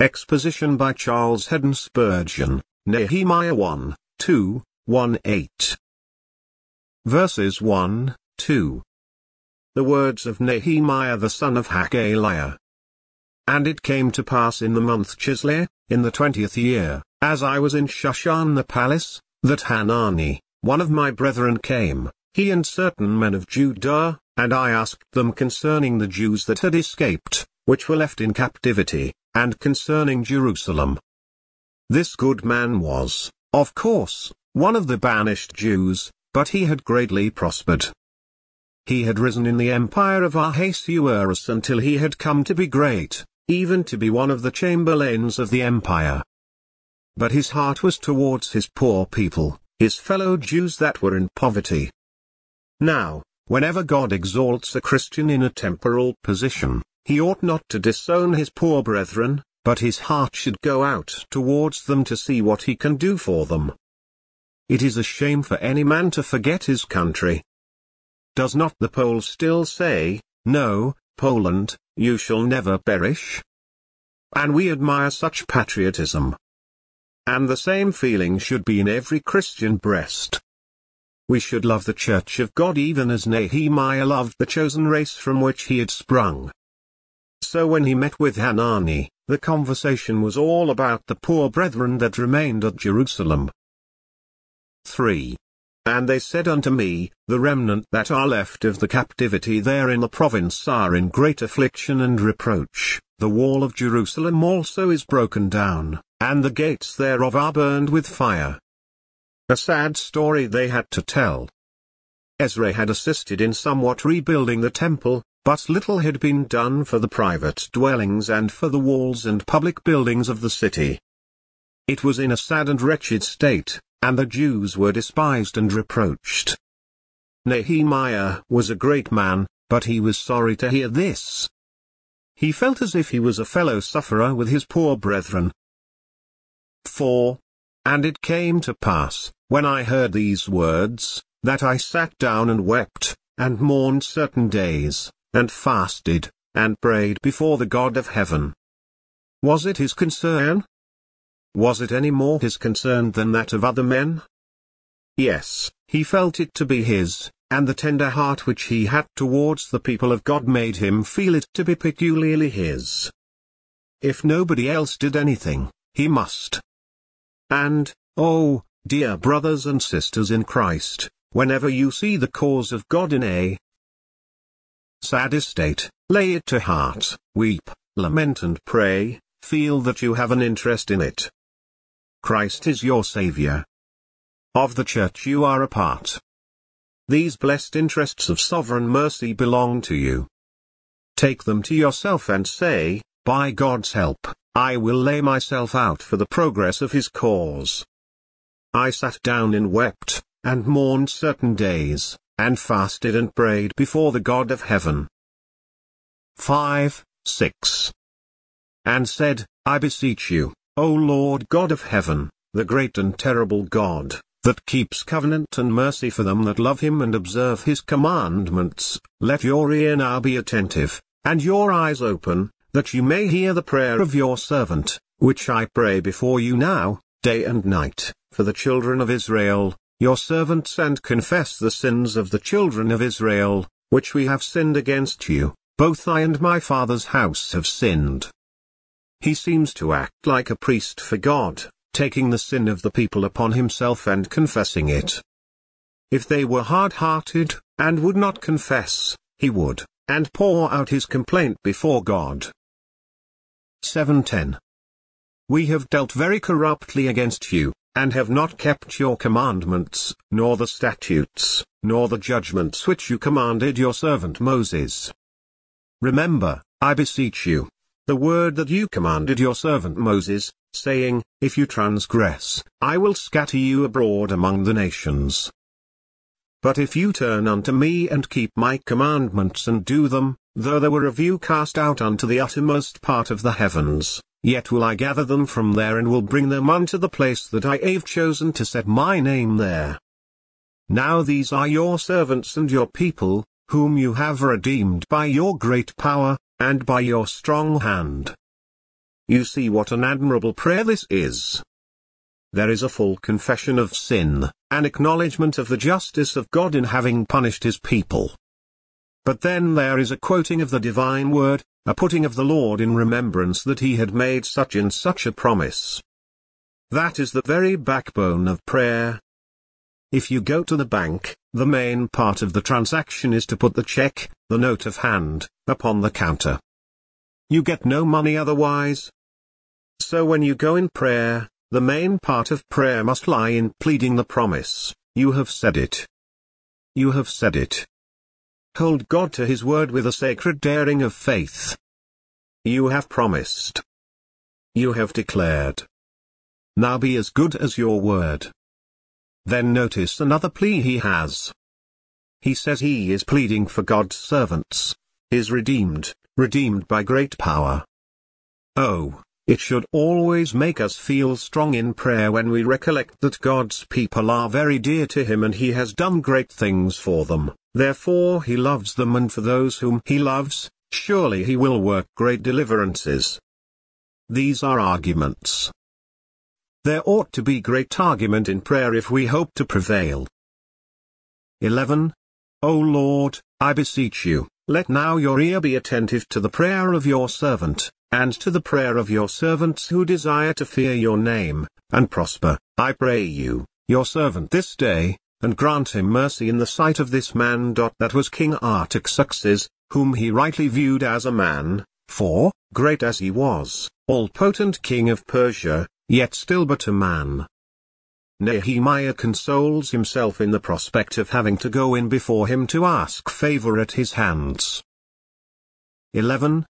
Exposition by Charles Haddon Spurgeon, Nehemiah 1, 2, 1 8. Verses 1, 2. The words of Nehemiah the son of Hachaliah. And it came to pass in the month Chislev, in the twentieth year, as I was in Shushan the palace, that Hanani, one of my brethren came, he and certain men of Judah, and I asked them concerning the Jews that had escaped, which were left in captivity and concerning Jerusalem. This good man was, of course, one of the banished Jews, but he had greatly prospered. He had risen in the empire of Ahasuerus until he had come to be great, even to be one of the chamberlains of the empire. But his heart was towards his poor people, his fellow Jews that were in poverty. Now, whenever God exalts a Christian in a temporal position, he ought not to disown his poor brethren, but his heart should go out towards them to see what he can do for them. It is a shame for any man to forget his country. Does not the Pole still say, No, Poland, you shall never perish? And we admire such patriotism. And the same feeling should be in every Christian breast. We should love the Church of God even as Nehemiah loved the chosen race from which he had sprung. So when he met with Hanani, the conversation was all about the poor brethren that remained at Jerusalem. 3. And they said unto me, The remnant that are left of the captivity there in the province are in great affliction and reproach, the wall of Jerusalem also is broken down, and the gates thereof are burned with fire. A sad story they had to tell. Ezra had assisted in somewhat rebuilding the temple, but little had been done for the private dwellings and for the walls and public buildings of the city. It was in a sad and wretched state, and the Jews were despised and reproached. Nehemiah was a great man, but he was sorry to hear this. He felt as if he was a fellow sufferer with his poor brethren. 4. And it came to pass, when I heard these words, that I sat down and wept, and mourned certain days and fasted, and prayed before the God of heaven. Was it his concern? Was it any more his concern than that of other men? Yes, he felt it to be his, and the tender heart which he had towards the people of God made him feel it to be peculiarly his. If nobody else did anything, he must. And, oh, dear brothers and sisters in Christ, whenever you see the cause of God in a sad estate, lay it to heart, weep, lament and pray, feel that you have an interest in it. Christ is your Saviour. Of the Church you are a part. These blessed interests of sovereign mercy belong to you. Take them to yourself and say, by God's help, I will lay myself out for the progress of His cause. I sat down and wept, and mourned certain days, and fasted and prayed before the God of heaven. 5, 6. And said, I beseech you, O Lord God of heaven, the great and terrible God, that keeps covenant and mercy for them that love him and observe his commandments, let your ear now be attentive, and your eyes open, that you may hear the prayer of your servant, which I pray before you now, day and night, for the children of Israel, your servants and confess the sins of the children of Israel, which we have sinned against you, both I and my father's house have sinned. He seems to act like a priest for God, taking the sin of the people upon himself and confessing it. If they were hard-hearted, and would not confess, he would, and pour out his complaint before God. 710. We have dealt very corruptly against you, and have not kept your commandments, nor the statutes, nor the judgments which you commanded your servant Moses. Remember, I beseech you, the word that you commanded your servant Moses, saying, If you transgress, I will scatter you abroad among the nations. But if you turn unto me and keep my commandments and do them, though there were of you cast out unto the uttermost part of the heavens, Yet will I gather them from there and will bring them unto the place that I have chosen to set my name there. Now these are your servants and your people, whom you have redeemed by your great power, and by your strong hand. You see what an admirable prayer this is. There is a full confession of sin, an acknowledgement of the justice of God in having punished his people. But then there is a quoting of the divine word, a putting of the Lord in remembrance that he had made such and such a promise. That is the very backbone of prayer. If you go to the bank, the main part of the transaction is to put the check, the note of hand, upon the counter. You get no money otherwise. So when you go in prayer, the main part of prayer must lie in pleading the promise, you have said it. You have said it. Hold God to his word with a sacred daring of faith. You have promised. You have declared. Now be as good as your word. Then notice another plea he has. He says he is pleading for God's servants, his redeemed, redeemed by great power. Oh, it should always make us feel strong in prayer when we recollect that God's people are very dear to Him and He has done great things for them, therefore He loves them and for those whom He loves, surely He will work great deliverances. These are arguments. There ought to be great argument in prayer if we hope to prevail. 11. O Lord, I beseech you, let now your ear be attentive to the prayer of your servant, and to the prayer of your servants who desire to fear your name, and prosper, I pray you, your servant this day, and grant him mercy in the sight of this man. That was King Artaxerxes, whom he rightly viewed as a man, for, great as he was, all-potent king of Persia, yet still but a man. Nehemiah consoles himself in the prospect of having to go in before him to ask favor at his hands. 11.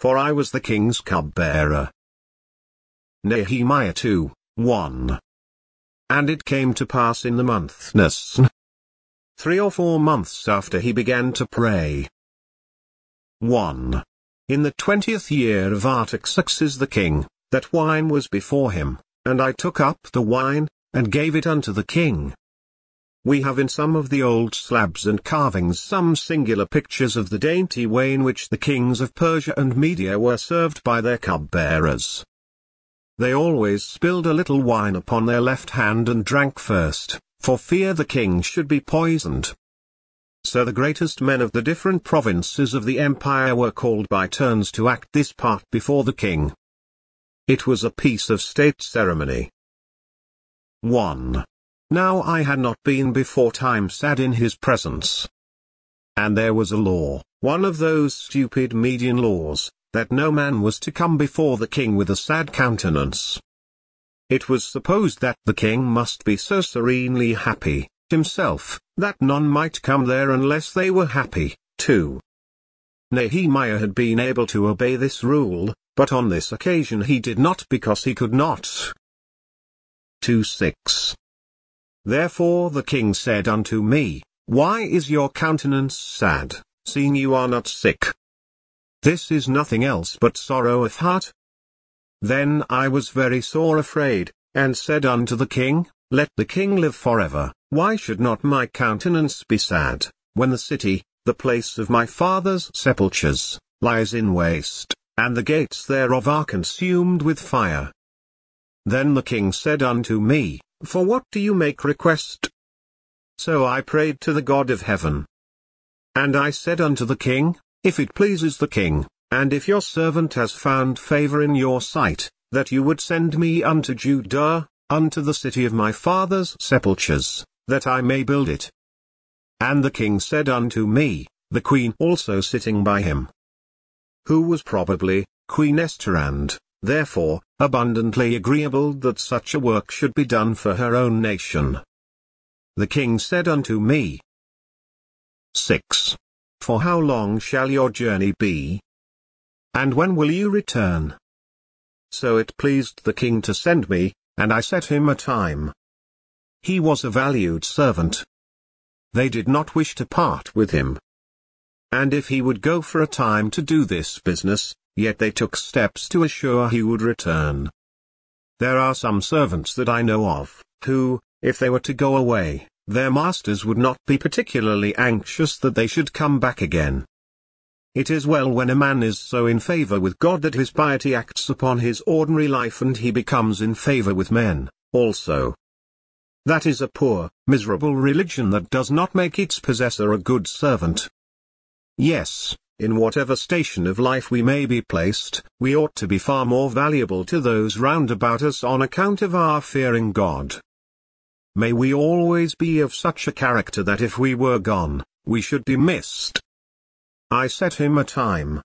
For I was the king's cupbearer. Nehemiah 2, 1. And it came to pass in the month Nisan, three or four months after he began to pray. 1. In the twentieth year of Artaxerxes the king, that wine was before him, and I took up the wine, and gave it unto the king. We have in some of the old slabs and carvings some singular pictures of the dainty way in which the kings of Persia and Media were served by their cupbearers. They always spilled a little wine upon their left hand and drank first, for fear the king should be poisoned. So the greatest men of the different provinces of the empire were called by turns to act this part before the king. It was a piece of state ceremony. 1. Now I had not been before time sad in his presence. And there was a law, one of those stupid Median laws, that no man was to come before the king with a sad countenance. It was supposed that the king must be so serenely happy, himself, that none might come there unless they were happy, too. Nehemiah had been able to obey this rule, but on this occasion he did not because he could not. 2 6 Therefore the king said unto me, Why is your countenance sad, seeing you are not sick? This is nothing else but sorrow of heart. Then I was very sore afraid, and said unto the king, Let the king live forever, why should not my countenance be sad, when the city, the place of my father's sepulchres, lies in waste, and the gates thereof are consumed with fire? Then the king said unto me, for what do you make request? So I prayed to the God of heaven. And I said unto the king, If it pleases the king, and if your servant has found favor in your sight, that you would send me unto Judah, unto the city of my father's sepulchres, that I may build it. And the king said unto me, the queen also sitting by him, who was probably, Queen Esther and, therefore, abundantly agreeable that such a work should be done for her own nation. The king said unto me, 6. For how long shall your journey be? And when will you return? So it pleased the king to send me, and I set him a time. He was a valued servant. They did not wish to part with him. And if he would go for a time to do this business, yet they took steps to assure he would return. There are some servants that I know of, who, if they were to go away, their masters would not be particularly anxious that they should come back again. It is well when a man is so in favor with God that his piety acts upon his ordinary life and he becomes in favor with men, also. That is a poor, miserable religion that does not make its possessor a good servant. Yes, in whatever station of life we may be placed, we ought to be far more valuable to those round about us on account of our fearing God. May we always be of such a character that if we were gone, we should be missed. I set him a time,